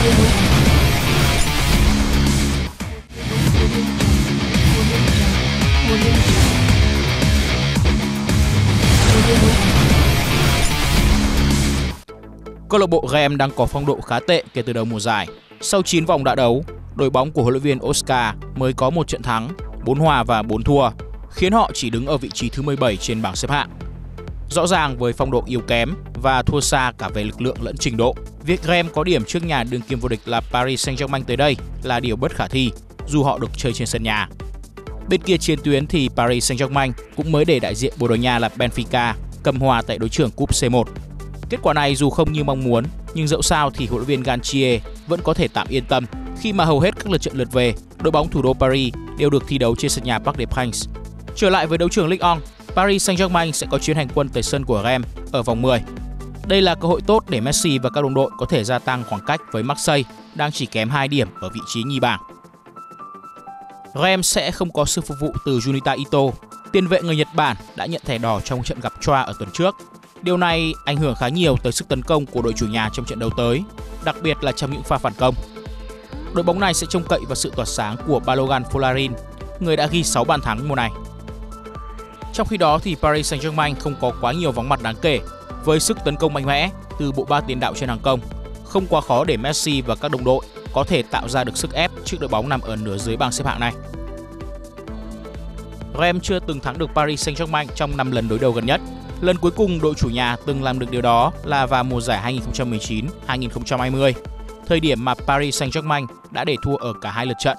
Câu lạc bộ Game đang có phong độ khá tệ kể từ đầu mùa giải. Sau 9 vòng đã đấu, đội bóng của huấn luyện viên Oscar mới có một trận thắng, 4 hòa và 4 thua, khiến họ chỉ đứng ở vị trí thứ 17 trên bảng xếp hạng. Rõ ràng với phong độ yếu kém và thua xa cả về lực lượng lẫn trình độ, việc Rennes có điểm trước nhà đương kim vô địch là Paris Saint-Germain tới đây là điều bất khả thi dù họ được chơi trên sân nhà. Bên kia chiến tuyến thì Paris Saint-Germain cũng mới để đại diện Bồ Đào Nha là Benfica cầm hòa tại đối trưởng Cúp C1. Kết quả này dù không như mong muốn, nhưng dẫu sao thì huấn luyện viên Gantier vẫn có thể tạm yên tâm khi mà hầu hết các lượt trận lượt về, đội bóng thủ đô Paris đều được thi đấu trên sân nhà Parc des Princes. Trở lại với đấu trường Ligue 1, Paris Saint-Germain sẽ có chuyến hành quân tới sân của Rennes ở vòng 10. Đây là cơ hội tốt để Messi và các đồng đội có thể gia tăng khoảng cách với Marseille đang chỉ kém 2 điểm ở vị trí nhì bảng. Rennes sẽ không có sự phục vụ từ Junita Ito, tiền vệ người Nhật Bản đã nhận thẻ đỏ trong trận gặp Troa ở tuần trước. Điều này ảnh hưởng khá nhiều tới sức tấn công của đội chủ nhà trong trận đấu tới, đặc biệt là trong những pha phản công. Đội bóng này sẽ trông cậy vào sự tỏa sáng của Balogan Folarin, người đã ghi 6 bàn thắng mùa này. Trong khi đó thì Paris Saint-Germain không có quá nhiều vắng mặt đáng kể với sức tấn công mạnh mẽ từ bộ ba tiền đạo trên hàng công. Không quá khó để Messi và các đồng đội có thể tạo ra được sức ép trước đội bóng nằm ở nửa dưới bảng xếp hạng này. Rem chưa từng thắng được Paris Saint-Germain trong 5 lần đối đầu gần nhất. Lần cuối cùng đội chủ nhà từng làm được điều đó là vào mùa giải 2019-2020, thời điểm mà Paris Saint-Germain đã để thua ở cả hai lượt trận.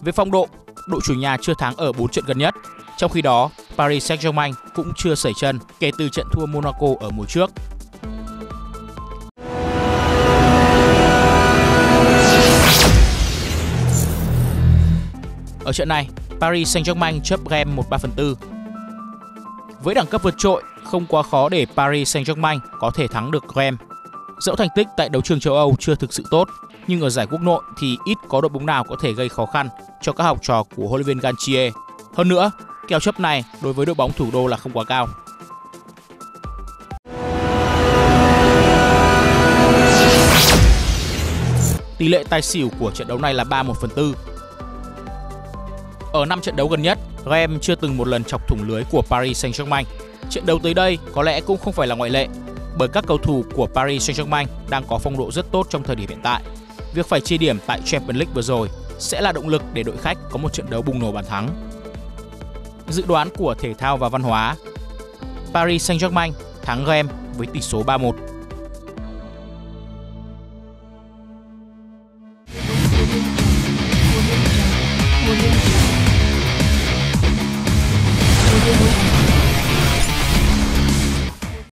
Về phong độ, đội chủ nhà chưa thắng ở 4 trận gần nhất, trong khi đó Paris Saint-Germain cũng chưa sẩy chân kể từ trận thua Monaco ở mùa trước. Ở trận này, Paris Saint-Germain chấp Rennes 1/3 phần 4. Với đẳng cấp vượt trội, không quá khó để Paris Saint-Germain có thể thắng được Rennes. Dẫu thành tích tại đấu trường châu Âu chưa thực sự tốt, nhưng ở giải quốc nội thì ít có đội bóng nào có thể gây khó khăn cho các học trò của huấn luyện viên Gantier. Hơn nữa, kèo chấp này đối với đội bóng thủ đô là không quá cao. Tỷ lệ tài xỉu của trận đấu này là 3 1 phần 4 ở 5 trận đấu gần nhất, Rem chưa từng một lần chọc thủng lưới của Paris Saint-Germain. Trận đấu tới đây có lẽ cũng không phải là ngoại lệ, bởi các cầu thủ của Paris Saint-Germain đang có phong độ rất tốt trong thời điểm hiện tại. Việc phải chia điểm tại Champions League vừa rồi sẽ là động lực để đội khách có một trận đấu bùng nổ bàn thắng. Dự đoán của thể thao và văn hóa Paris Saint-Germain thắng Rennes với tỷ số 3-1.